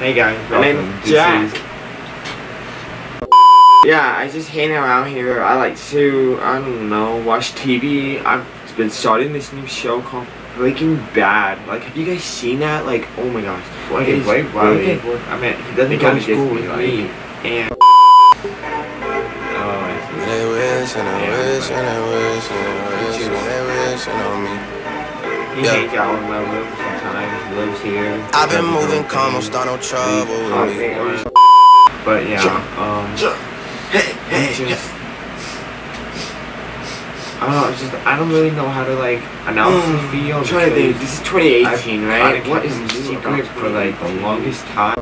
Hey guys, My name welcome. is Jack. Yeah, I just hang around here. I like to, I don't know, watch TV. I've been starting this new show called Breaking Bad. Like, have you guys seen that? Like, oh my gosh. What It is is Blake Riley? I mean, he doesn't He go to school Disney, with like- me. And Oh, I see. They wish and I Yeah, wish but- and I wish and I wish and they wishing on me. He Yeah. hangs out in my room sometimes. He lives here. I've been moving calm, don't start no trouble with me. But yeah, um, just. I don't know. It's just I don't really know how to like announce the field. trying to think. This is 2018, I've right? What is the secret for like the longest time.